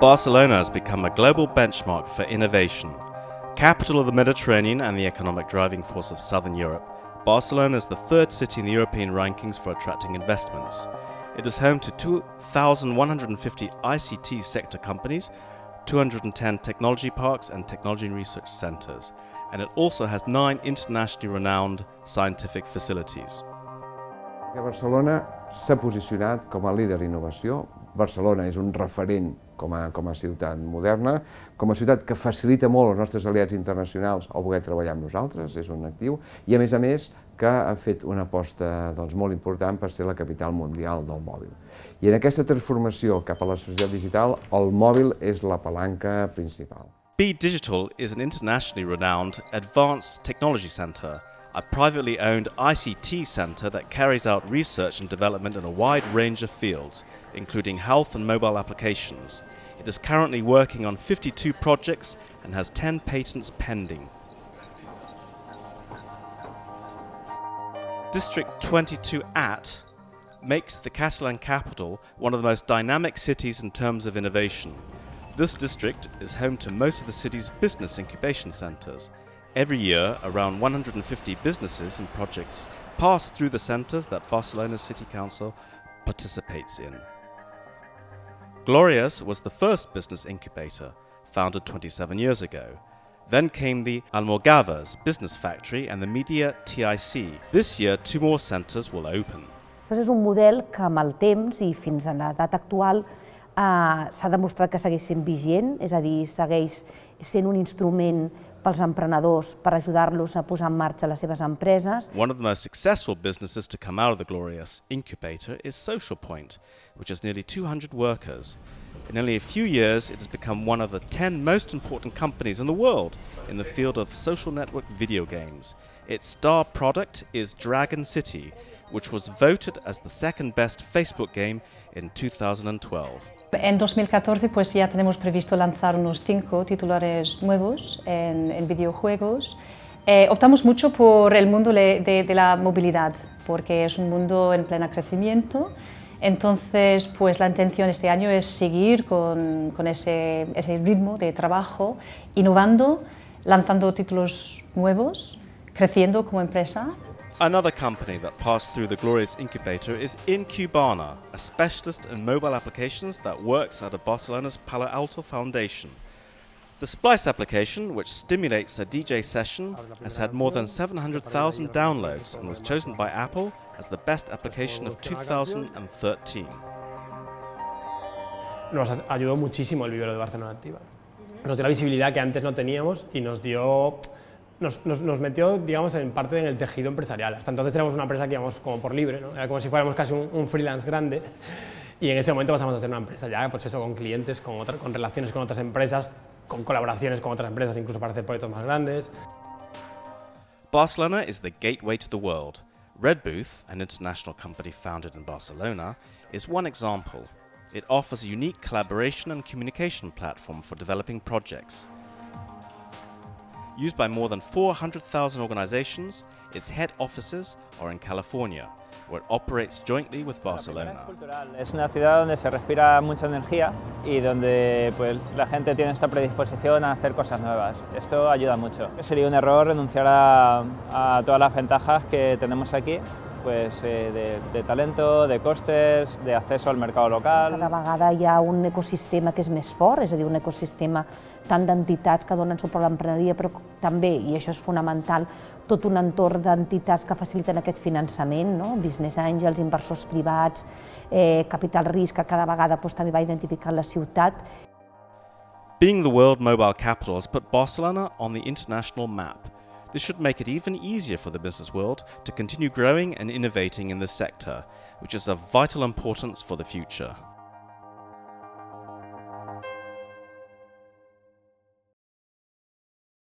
Barcelona has become a global benchmark for innovation. Capital of the Mediterranean and the economic driving force of southern Europe, Barcelona is the third city in the European rankings for attracting investments. It is home to 2,150 ICT sector companies, 210 technology parks and technology research centers, and it also has nine internationally renowned scientific facilities. Barcelona s'ha posicionat com a líder d'innovació. Barcelona és un referent com a, com a ciutat moderna, com a ciutat que facilita molt als nostres aliats internacionals el poder treballar amb nosaltres, és un actiu, i a més a més que ha fet una aposta doncs, molt important per ser la capital mundial del mòbil. I en aquesta transformació cap a la societat digital, el mòbil és la palanca principal. Be Digital is an internationally renowned advanced technology centre a privately owned ICT centre that carries out research and development in a wide range of fields, including health and mobile applications. It is currently working on 52 projects and has 10 patents pending. District 22 at makes the Catalan capital one of the most dynamic cities in terms of innovation. This district is home to most of the city's business incubation centres, Every year, around 150 businesses and projects pass through the centres that Barcelona City Council participates in. Glòries was the first business incubator, founded 27 years ago. Then came the Almogàvers Business Factory and the Media TIC. This year, two more centres will open. és un model que amb el temps i fins a la data actual eh, s'ha vigent, a dir, segueix instrument pels emprenedors per ajudar-los a posar en marxa les seves empreses. One of the most successful businesses to come out of the Glòries incubator is Social Point, which has nearly 200 workers. In only a few years, it has become one of the 10 most important companies in the world in the field of social network video games. Its star product is Dragon City, which was voted as the second best Facebook game in 2012. En 2014 pues ya tenemos previsto lanzar unos cinco titulares nuevos en, en videojuegos. Eh, optamos mucho por el mundo de, de, la movilidad, porque es un mundo en pleno crecimiento. Entonces, pues la intención este año es seguir con, ese, ritmo de trabajo, innovando, lanzando títulos nuevos, creciendo como empresa Another company that passed through the Glorious Incubator is Incubana, a specialist in mobile applications that works out of Barcelona's Palo Alto Foundation. The Splice application, which stimulates a DJ session, has had more than 700,000 downloads and was chosen by Apple as the best application of 2013. Nos ayudó muchísimo el vivero de Barcelona Activa. Nos dio la visibilidad que antes no teníamos y nos dio nos, nos, nos, metió, digamos, en parte en el tejido empresarial. Hasta entonces éramos una empresa que íbamos como por libre, ¿no? era como si fuéramos casi un, un, freelance grande y en ese momento pasamos a ser una empresa ya, pues eso, con clientes, con, otra, con relaciones con otras empresas, con colaboraciones con otras empresas, incluso para hacer proyectos más grandes. Barcelona is the gateway to the world. Redbooth, an international company founded in Barcelona, is one example. It offers a unique collaboration and communication platform for developing projects. Used by more than 400,000 organizations, its head offices are in California, where it operates jointly with Barcelona. Es una ciudad donde se respira mucha energía y donde pues, la gente tiene esta predisposición a hacer cosas nuevas. Esto ayuda mucho. Sería un error renunciar a, a todas las ventajas que tenemos aquí pues, eh, de, de talento, de costes, de acceso al mercado local. Cada vegada hi ha un ecosistema que és més fort, és a dir, un ecosistema tant d'entitats que donen suport a l'emprenedoria, però també, i això és fonamental, tot un entorn d'entitats que faciliten aquest finançament, no? business angels, inversors privats, eh, capital risc, que cada vegada doncs, també va identificar la ciutat. Being the world mobile capital has put Barcelona on the international map. This should make it even easier for the business world to continue growing and innovating in this sector, which is of vital importance for the future.